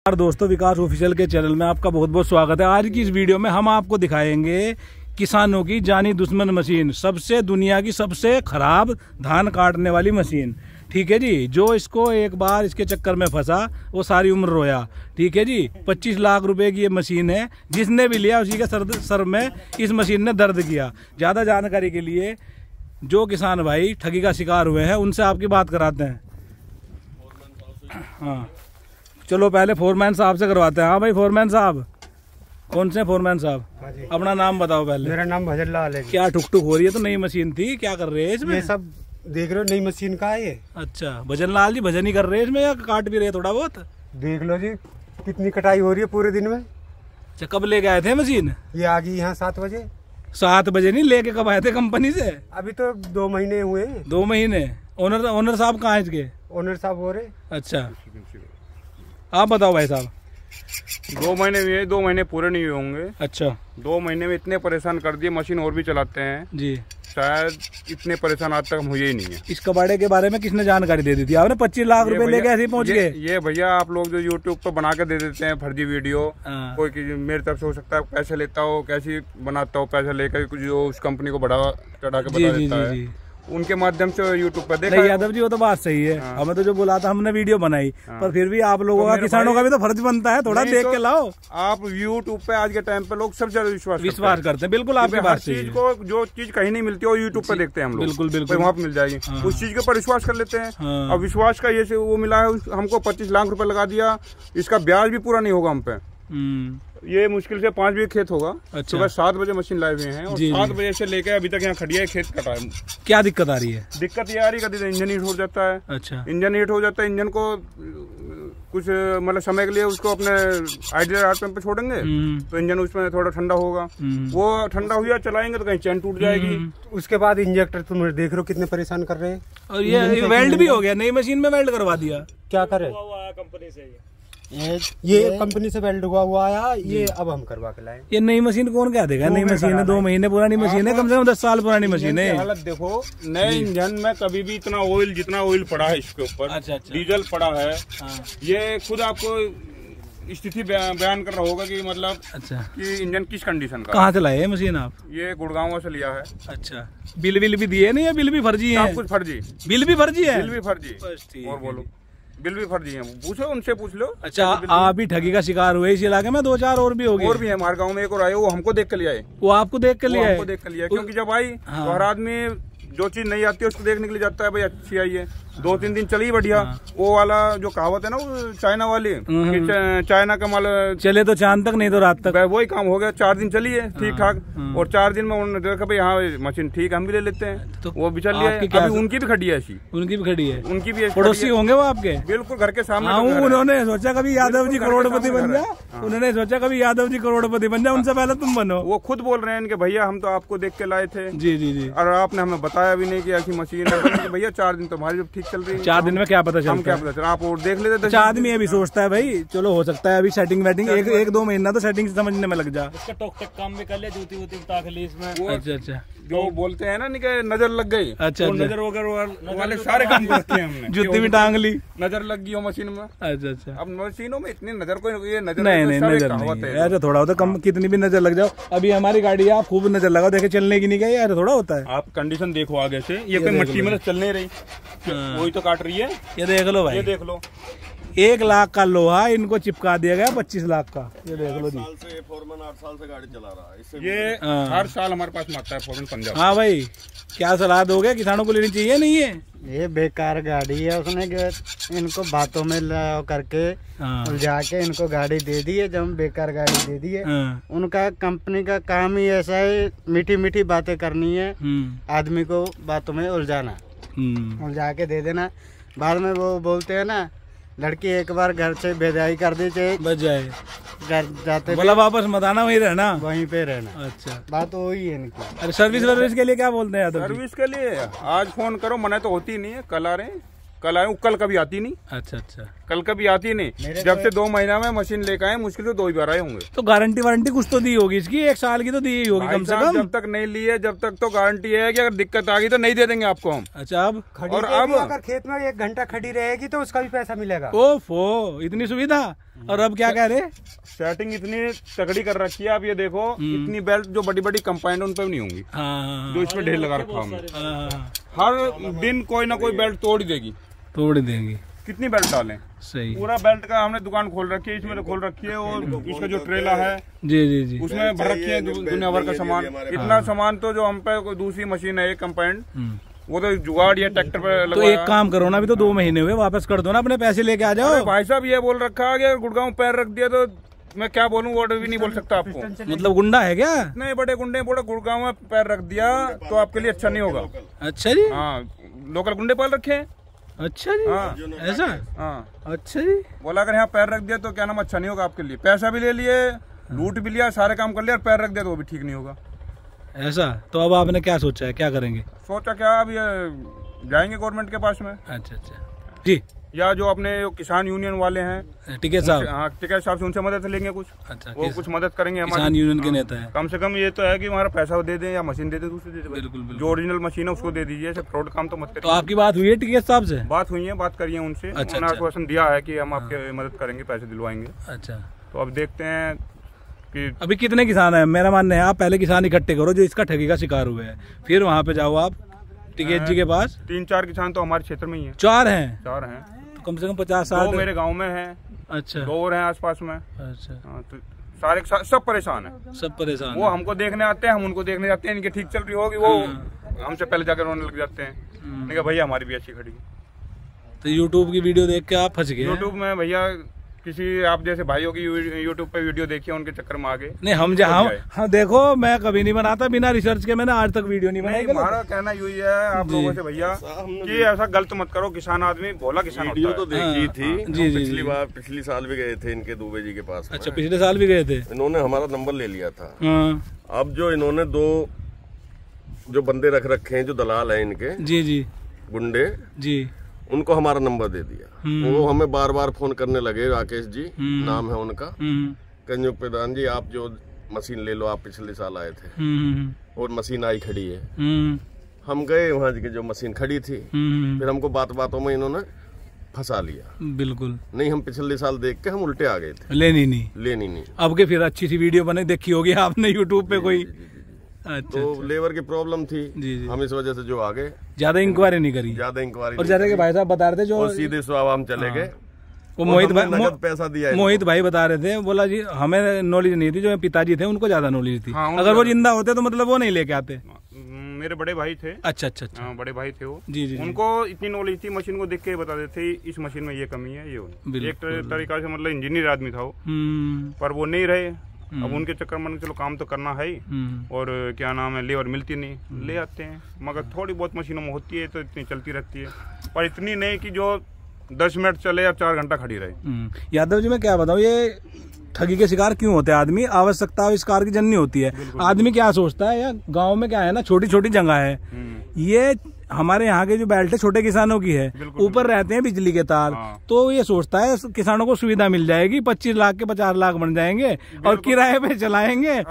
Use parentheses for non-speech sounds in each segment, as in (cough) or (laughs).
नमस्कार दोस्तों, विकास ऑफिशियल के चैनल में आपका बहुत बहुत स्वागत है। आज की इस वीडियो में हम आपको दिखाएँगे किसानों की जानी दुश्मन मशीन, सबसे दुनिया की सबसे खराब धान काटने वाली मशीन। ठीक है जी? जो इसको एक बार इसके चक्कर में फंसा, वो सारी उम्र रोया। ठीक है जी? 25 लाख रुपए की ये मशीन है। जिसने भी लिया, उसी के सर सर में इस मशीन ने दर्द किया। ज़्यादा जानकारी के लिए जो किसान भाई ठगी का शिकार हुए हैं, उनसे आपकी बात कराते हैं। हाँ। चलो पहले फोरमैन साहब से करवाते हैं। हाँ भाई फोरमैन साहब। कौन से फोरमैन साहब? हाँ अपना नाम बताओ पहले। मेरा नाम भजन लाल है क्या टुक टुक हो रही है तो नई मशीन थी? क्या कर रहे हैं इसमें? ये सब देख रहे हो नई मशीन का है ये? अच्छा भजन लाल जी भजन ही कर रहे हैं इसमें या काट भी रहे हैं थोड़ा बहुत? देख लो जी कितनी कटाई हो रही है पूरे दिन में। अच्छा कब लेके आए थे मशीन? ये आ गई यहाँ सात बजे। सात बजे नहीं लेके कब आए थे कंपनी से? अभी तो दो महीने हुए। दो महीने। ओनर ओनर साहब कहाँ इसके? ओनर साहब हो। रहे अच्छा। आप बताओ भाई साहब। दो महीने हुए दो महीने पूरे नहीं हुए होंगे। अच्छा। दो महीने में इतने परेशान कर दिए मशीन और भी चलाते हैं। जी। शायद इतने परेशान आज तक हम हुए ही नहीं है। इस कबाड़े के बारे में किसने जानकारी दे दी थी? आपने पच्चीस लाख ये रुपए लेके ऐसे पहुँच ये- गए। ये भैया आप लोग जो यूट्यूब पर बना के दे देते हैं फर्जी वीडियो हाँ। कोई मेरी तरफ़ से हो सकता है पैसे लेता हो कैसी बनाता हो पैसे लेकर कुछ जो उस कंपनी को बढ़ावा चढ़ा के बता देता जी है। जी। उनके माध्यम से यूट्यूब पर देखा। यादव जी वो तो बात सही है। हमें तो जो बोला था हमने वीडियो बनाई। पर फिर भी आप लोगों तो का किसानों का भी तो फ़र्ज़ बनता है थोड़ा देख तो के लाओ। आप यूट्यूब पे आज के टाइम पे लोग सबसे ज़्यादा विश्वास करते हैं। विश्वास करते हैं बिल्कुल आपकी बात चीज़ को जो चीज़ कहीं नहीं मिलती है वो यूट्यूब पे देखते हैं हम लोग। बिल्कुल, बिल्कुल। वहाँ पे मिल जाएगी। हाँ। उस चीज़ के ऊपर विश्वास कर लेते हैं। हाँ। और विश्वास का ये वो मिला है हमको पच्चीस लाख रुपये लगा दिया इसका ब्याज भी पूरा नहीं होगा हम पे। हम्म, ये मुश्किल से पाँच बीघे खेत होगा। अच्छा। सुबह सात बजे मशीन लाए हुए हैं और सात बजे से लेकर अभी तक यहाँ खड़िया है, खेत कटा है। क्या दिक्कत आ रही है? दिक्कत ये आ रही है कभी इंजन हीट हो जाता है। अच्छा। इंजन हीट हो जाता है इंजन को कुछ मतलब समय के लिए उसको अपने आइडियल पे छोड़ेंगे हम्म, तो इंजन उसमें थोड़ा ठंडा होगा। हम्म, वो ठंडा हुआ चलाएँगे तो कहीं चैन टूट जाएगी। उसके बाद इंजेक्टर तुम देख रहे हो कितने परेशान कर रहे हैं? और ये वेल्ड भी हो गया नई मशीन में वेल्ड करवा दिया। क्या करे? ये कंपनी से वेल्ड हुआ हुआ आया ये अब हम करवा के लाए? ये नई मशीन कौन क्या देगा? नई मशीन है दो महीने पुरानी मशीन है कम से कम दस साल पुरानी मशीन है। हालत देखो नए इंजन में कभी भी इतना ऑयल जितना ऑयल पड़ा है इसके ऊपर अच्छा, अच्छा। डीजल पड़ा है। हाँ, ये खुद आपको स्थिति बयान कर रहा होगा कि मतलब अच्छा। कि इंजन किस कंडीशन का? कहाँ से लाए मशीन आप? ये गुड़गांव से लिया है। अच्छा। बिल बिल भी दिए नहीं या बिल भी फर्जी है? कुछ फर्जी। बिल भी फर्जी है? बिल भी फर्जी। और बोलो। बिल भी फर्जी है। पूछो उनसे पूछ लो। अच्छा आप भी ठगी का शिकार हुए इस इलाके में? दो चार और भी हो गए और भी है हमारे गाँव में एक और आए वो हमको देख के लिया है वो आपको देख कर लिया है देख कर लिया क्योंकि जब आई हाँ। तो हर आदमी जो चीज़ नहीं आती है उसको देखने के लिए जाता है भाई अच्छी आई है। दो तीन दिन चली बढ़िया। वो वाला जो कहावत है ना वो चाइना वाली। कि चा- चाइना का माल चले तो चाँद तक नहीं तो रात तक। वही काम हो गया चार दिन चली है ठीक ठाक हाँ। और चार दिन में उन्होंने देखा भाई हाँ मशीन ठीक हम भी ले लेते हैं। तो वो भी चल लिया है। उनकी भी खड़ी है ऐसी। उनकी भी खड़ी है। उनकी भी पड़ोसी होंगे वो आपके? बिल्कुल घर के सामने हाँ है। उन्होंने सोचा कभी यादव जी करोड़पति बन है। जा उन्होंने सोचा कभी यादव जी करोड़पति बन जा उनसे पहले तुम बनो। वो खुद बोल रहे हैं कि भैया हम तो आपको देख के लाए थे। जी जी जी। और आपने हमें बताया भी नहीं कि ऐसी मशीन है। (clears throat) भैया चार दिन तो हमारी जब ठीक चल रही है। चार दिन में क्या पता हम चलता क्या है? पता चला आप और देख लेते अच्छा आदमी अभी सोचता है भाई चलो हो सकता है अभी सेटिंग वेटिंग एक एक दो महीना तो सेटिंग समझने में लग जा। इसका टोक टक काम भी कर लिया जूती वूती उतार इसमें। अच्छा अच्छा। जो बोलते हैं ना कि नज़र लग गई। अच्छा, अच्छा। नज़र वगैरह वाले सारे काम करते हैं हमने। (laughs) जुत्ती भी टांग ली। नज़र लग गई हो मशीन में। अच्छा अच्छा। अब मशीनों में इतनी नज़र को ये नज़र नहीं तो नहीं नज़र कहावत नहीं है। ऐसा थोड़ा होता है, कम कितनी भी नज़र लग जाओ। अभी हमारी गाड़ी है आप खूब नज़र लगाओ देखे चलने की नहीं गई ऐसा थोड़ा होता है। आप कंडीशन देखो आगे से। ये कोई मट्टी में तो चल नहीं रही। वही तो काट रही है। ये देख लो भाई। ये देख लो। एक लाख का लोहा इनको चिपका दिया गया पच्चीस लाख का। ये देख लो जी। साल से फोरमैन आठ साल से गाड़ी चला रहा है। इससे ये हाँ। हर साल हमारे पास में है फॉरन पंजाब। हाँ भाई क्या सलाह दोगे? किसानों को लेनी चाहिए नहीं है? ये बेकार गाड़ी है उसने इनको बातों में ला करके हाँ। उलझा के इनको गाड़ी दे दी है जब बेकार गाड़ी दे दी है। हाँ, उनका कंपनी का काम ही ऐसा है मीठी मीठी बातें करनी है हम्म, आदमी को बातों में उलझाना। उलझा जाके दे देना। बाद में वो बोलते हैं ना लड़की एक बार घर से बेदाई कर दी चाहे बच जाए। घर जाते बोला वापस मताना वही रहना। वहीं पे रहना। अच्छा। बात वही है इनकी। अरे सर्विस वर्विस के लिए क्या बोलते हैं यादव सर्विस के लिए? आज फ़ोन करो मना तो होती नहीं है कल आ रहे हैं। कल आए कल कभी आती नहीं। अच्छा अच्छा। कल कभी आती नहीं। जब से दो महीना में मशीन लेकर आए मुश्किल से दो ही बार आए होंगे। तो गारंटी वारंटी कुछ तो दी होगी इसकी एक साल की तो दी ही होगी कम से कम। जब तक नहीं ली है जब तक तो गारंटी है कि अगर दिक्कत आ गई तो नहीं दे देंगे आपको हम। अच्छा अब? और अब- अगर खेत में एक घंटा खड़ी रहेगी तो उसका भी पैसा मिलेगा। ओफो इतनी सुविधा? और अब क्या कह रहे? सेटिंग इतनी तगड़ी कर रखी है आप ये देखो हम्म। इतनी बेल्ट जो बड़ी बड़ी कंपाउंड उन पर भी नहीं होंगी। हाँ जो इसमें ढेर लगा रखा हमने। हाँ, हर दिन कोई ना कोई बेल्ट तोड़ देगी। तोड़ देंगी। कितनी बेल्ट डालें? सही। पूरा बेल्ट का हमने दुकान खोल रखी है इसमें तो खोल रखी है और इसका जो ट्रेला है। जी जी जी। उसमें भर रखी है दुनिया भर का सामान। इतना सामान तो जो हम पे कोई दूसरी मशीन है एक कंपाउंड हम्म। वो तो जुगाड़ या ट्रैक्टर पे तो एक काम करो ना अभी तो दो महीने हुए वापस कर दो ना अपने पैसे लेके आ जाओ। भाई साहब ये बोल रखा है गुड़गांव पैर रख दिया तो मैं क्या बोलूँ वो भी नहीं बोल सकता आपको। मतलब गुंडा है क्या? इतने बड़े गुंडे बोले गुड़गांव में पैर रख दिया तो आपके लिए अच्छा नहीं होगा। अच्छा जी? हाँ लोकल गुंडे पाल रखे हैं। अच्छा जी? हाँ। ऐसा? हाँ। अच्छा जी। बोला अगर यहाँ पैर रख दिया तो क्या नाम अच्छा नहीं होगा आपके लिए? पैसा भी ले लिए लूट भी लिया सारे काम कर लिया और पैर रख दिया तो वो भी ठीक नहीं होगा। ऐसा? तो अब आपने क्या सोचा है? क्या करेंगे? सोचा क्या अब ये जाएँगे गवर्नमेंट के पास में। अच्छा अच्छा। जी। या जो अपने किसान यूनियन वाले हैं ठीक है साहब। हाँ टिकट साहब से उनसे मदद लेंगे कुछ। अच्छा वो कुछ मदद करेंगे किसान यूनियन के नेता है। कम से कम ये तो है कि हमारा पैसा दे दें या मशीन दे दें दूसरी दे दें। बिल्कुल बिल्कुल। जो ओरिजिनल मशीन है उसको दे दीजिए ऐसे फ्रॉड काम तो मत तो आपकी बात हुई है टिकट साहब से? बात हुई है बात करिए उनसे। अच्छा, उन्होंने अच्छा। आश्वासन दिया है कि हम आपके मदद करेंगे पैसे दिलवाएँगे। अच्छा। तो अब देखते हैं कि अभी कितने किसान हैं? मेरा मानना है आप पहले किसान इकट्ठे करो जो इसका ठगी का शिकार हुए हैं। फिर वहाँ पे जाओ आप टिकेत जी के पास। तीन चार किसान तो हमारे क्षेत्र में ही है। चार हैं? चार हैं। कम से कम पचास साल मेरे गाँव में है। अच्छा। दो और हैं आसपास में। अच्छा। हाँ, तो सारे सब परेशान है। सब परेशान वो हमको देखने आते हैं हम उनको देखने जाते हैं इनकी ठीक चल रही होगी वो हमसे पहले जाकर रोने लग जाते हैं। भैया हमारी भी अच्छी खड़ी तो यूट्यूब की वीडियो देख के आप फंस गए YouTube यूट्यूब में भैया किसी आप जैसे भाइयों की यूट्यूब पे वीडियो देखी उनके चक्कर में आगे नहीं हम जहाँ हो? देखो मैं कभी नहीं बनाता बिना रिसर्च के मैंने आज तक वीडियो नहीं बनाई। हमारा कहना यही है आप लोगों से भैया कि ऐसा गलत मत करो किसान आदमी भोला किसान वीडियो तो देखी हाँ, थी हाँ, जी, जी, पिछली बार पिछली साल भी गए थे इनके दुबे जी के पास अच्छा पिछले साल भी गए थे? इन्होंने हमारा नंबर ले लिया था। हाँ। अब जो इन्होंने दो जो बंदे रख रखे हैं जो दलाल है इनके जी जी। गुंडे जी। उनको हमारा नंबर दे दिया। हम्म। वो हमें बार बार फ़ोन करने लगे राकेश जी हम्म। नाम है उनका। हम्म। कंजुक प्रधान जी आप जो मशीन ले लो आप पिछले साल आए थे। और मशीन आई खड़ी है। हम गए वहाँ की जो मशीन खड़ी थी। फिर हमको बात बातों में इन्होंने फंसा लिया। बिल्कुल। नहीं हम पिछले साल देख के हम उल्टे आ गए थे। लेनी नहीं। लेनी नहीं। अब के फिर अच्छी सी वीडियो बने देखी होगी आपने यूट्यूब पे कोई। अच्छा तो अच्छा। लेबर की प्रॉब्लम थी। जी, जी। हम इस वजह से जो आ गए ज़्यादा इंक्वायरी नहीं करी। ज़्यादा इंक्वायरी और जैसे कि भाई साहब बता रहे थे जो सीधे स्वाब हम चले गए। वो मोहित भाई मो- पैसा दिया मोहित भाई बता रहे थे बोला जी हमें नॉलेज नहीं थी जो पिताजी थे उनको ज़्यादा नॉलेज थी। हाँ, अगर वो ज़िंदा होते तो मतलब वो नहीं लेके आते। मेरे बड़े भाई थे। अच्छा अच्छा अच्छा। हाँ, बड़े भाई थे वो। जी, जी, जी। उनको इतनी नॉलेज थी मशीन को देख के बता देते इस मशीन में ये कमी है ये एक तरीका से मतलब इंजीनियर आदमी था वो। हम्म। पर वो नहीं रहे। अब उनके चक्कर में चलो काम तो करना है ही। हम्म। और क्या नाम है लेबर मिलती नहीं। ले आते हैं। मगर थोड़ी बहुत मशीनों में होती है तो इतनी चलती रहती है। पर इतनी नहीं कि जो दस मिनट चले या चार घंटा खड़ी रहे। हम्म। यादव जी मैं क्या बताऊँ ये ठगी के शिकार क्यों होते हैं? आदमी आवश्यकता आविष्कार की जननी होती है। आदमी क्या सोचता है या गाँव में क्या है ना छोटी छोटी जगह है। हम्म। ये हमारे यहाँ के जो बेल्ट है छोटे किसानों की है ऊपर रहते हैं बिजली के तार। हाँ। तो ये सोचता है किसानों को सुविधा मिल जाएगी पच्चीस लाख के पचास लाख बन जाएँगे और किराए पे चलाएँगे।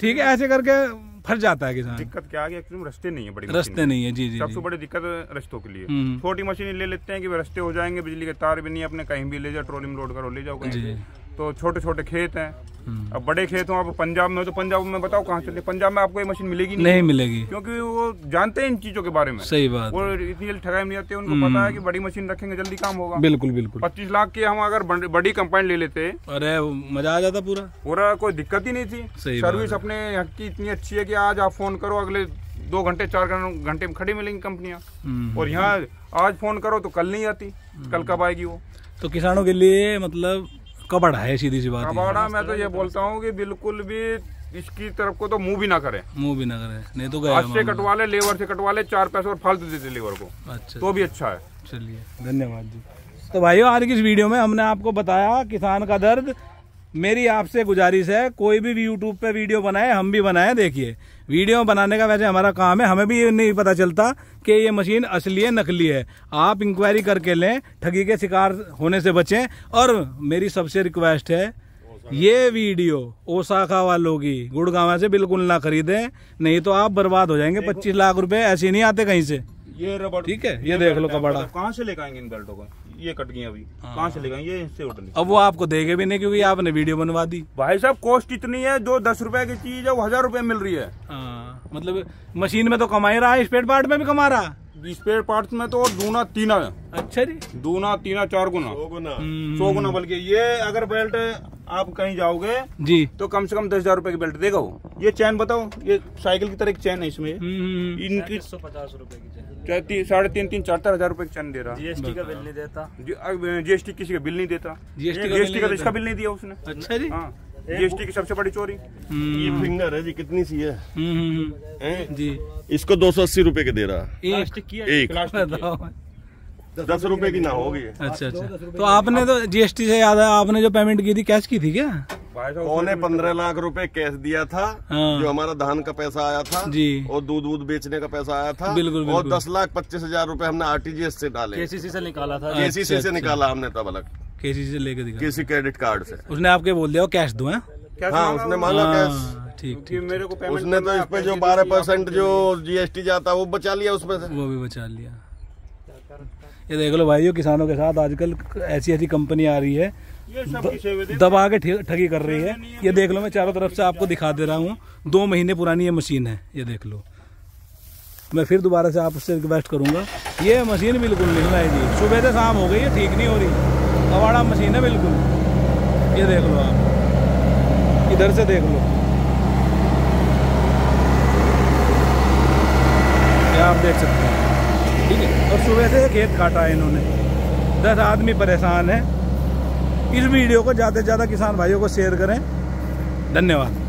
ठीक है ऐसे करके फंस जाता है किसान। दिक्कत क्या है कि रास्ते नहीं है बड़ी रस्ते नहीं है जी जी सबसे बड़ी दिक्कत रस्तों के लिए। हम्म। छोटी मशीन ले लेते हैं कि रस्ते हो जाएँगे बिजली के तार भी नहीं अपने कहीं भी ले जाओ ट्रोलिंग लोड करो ले जाओ कहीं। तो छोटे छोटे खेत हैं। हम्म। अब बड़े खेत हो आप पंजाब में हो तो पंजाब में बताओ कहाँ चले पंजाब में आपको ये मशीन मिलेगी नहीं? नहीं मिलेगी। क्योंकि वो जानते हैं इन चीज़ों के बारे में। सही बात वो इतनी जल्दी ठगाई नहीं आती उनको पता है कि बड़ी मशीन रखेंगे जल्दी काम होगा। बिल्कुल बिल्कुल। पच्चीस लाख की हम अगर बड़ी- बड़ी कंपाइन ले लेते। अरे मज़ा आ जाता पूरा। पूरा कोई दिक्कत ही नहीं थी। सर्विस अपने यहाँ की इतनी अच्छी है की आज आप फ़ोन करो अगले दो घंटे चार घंटे में खड़ी मिलेंगी कंपनियाँ। हम्म। और यहाँ आज फ़ोन करो तो कल नहीं आती कल कब आएगी वो? तो किसानों के लिए मतलब कबड़ है सीधी सी बात कबाड़ा मैं तो ये बोलता हूँ कि बिल्कुल भी इसकी तरफ़ को तो मुँह भी ना करें। मुँह भी ना करे नहीं तो गया से कटवा ले लेबर से कटवा ले चार पैसे और फालतू देते लेबर को। अच्छा। तो भी अच्छा है। चलिए धन्यवाद जी। तो भाइयों आज की इस वीडियो में हमने आपको बताया किसान का दर्द। मेरी आपसे गुजारिश है कोई भी यूट्यूब पे वीडियो बनाए हम भी बनाए देखिए। वीडियो बनाने का वैसे हमारा काम है हमें भी ये नहीं पता चलता कि ये मशीन असली है नकली है। आप इंक्वायरी करके लें ठगी के शिकार होने से बचें। और मेरी सबसे रिक्वेस्ट है ये वीडियो ओसाका वालों की गुड़गांव से बिल्कुल ना खरीदें नहीं तो आप बर्बाद हो जाएँगे पच्चीस लाख रुपए ऐसे नहीं आते कहीं से। ये रबड़ ठीक है, ये ये देख लो कपड़ा। कहाँ से लेकर आएँगे इन बेल्टों को? ये कट गई अभी। कहाँ से लेकर आएँगे? ये इससे उठ अब वो आपको देंगे भी नहीं क्योंकि आपने वीडियो बनवा दी। भाई साहब कॉस्ट इतनी है जो दस रुपए की चीज़ है वो हज़ार रुपए मिल रही है। हाँ, मतलब मशीन में तो कमा ही रहा है स्पेयर पार्ट में भी कमा रहा। स्पेयर पार्ट में तो दूना तीना अच्छा जी। दूना तीना चार गुना। हम्म, सौ गुना बल्कि ये अगर बेल्ट आप कहीं जाओगे जी। तो कम से कम दस हज़ार रूपए की बेल्ट देगा वो। ये चैन बताओ ये साइकिल की तरह एक चैन है इसमें। हम्म, इनकी सौ पचास रूपए की साढ़े तीन तीन चार चार हज़ार रूपए की चैन दे रहा। जीएसटी का बिल नहीं देता। जीएसटी किसी का बिल नहीं देता। जीएसटी का नहीं तो इसका बिल नहीं दिया उसने। अच्छा जी। हाँ जीएसटी की सबसे बड़ी चोरी। हम्म, ये फिंगर है जी कितनी सी है? हम्म, हम्म, जी। इसको दो सौ अस्सी रूपए के दे रहा। एक। है एक। दस रुपए की ना होगी। अच्छा अच्छा। तो आपने तो जीएसटी से याद है आपने जो पेमेंट की थी कैश की थी क्या? पौने पंद्रह लाख रुपए कैश दिया था हाँ। जो हमारा धान का पैसा आया था जी। और दूध दूध बेचने का पैसा आया था बिल्कुल, और दस लाख पच्चीस हज़ार रूपए हमने आरटीजीएस से डाले। केसीसी से निकाला था। केसीसी अच्छा, से निकाला हमने तब अलग। केसी से लेके किसी क्रेडिट कार्ड से। उसने आपके बोल दिया कैश दो है? उसने? मांगा कैश हाँ, ठीक मेरे को उसने तो करना इस पे जो बारह परसेंट जो जीएसटी जाता है वो बचा लिया उसमें से। वो भी बचा लिया। ये देख लो भाइयों किसानों के साथ आजकल ऐसी ऐसी कंपनी आ रही है। दबा के ठगी कर रही है। ये देख लो मैं चारों तरफ़ से आपको दिखा दे रहा हूँ। दो महीने पुरानी ये मशीन है ये देख लो। मैं फिर दोबारा से आपसे रिक्वेस्ट करूँगा। ये मशीन बिल्कुल नहीं है जी सुबह से शाम हो गई है ठीक नहीं हो रही। कवाड़ा मशीन है बिल्कुल। ये देख लो आप। इधर से देख लो। ये आप देख सकते हैं। ठीक है और सुबह से खेत काटा है इन्होंने। दस आदमी परेशान है। इस वीडियो को ज़्यादा से ज़्यादा किसान भाइयों को शेयर करें। धन्यवाद।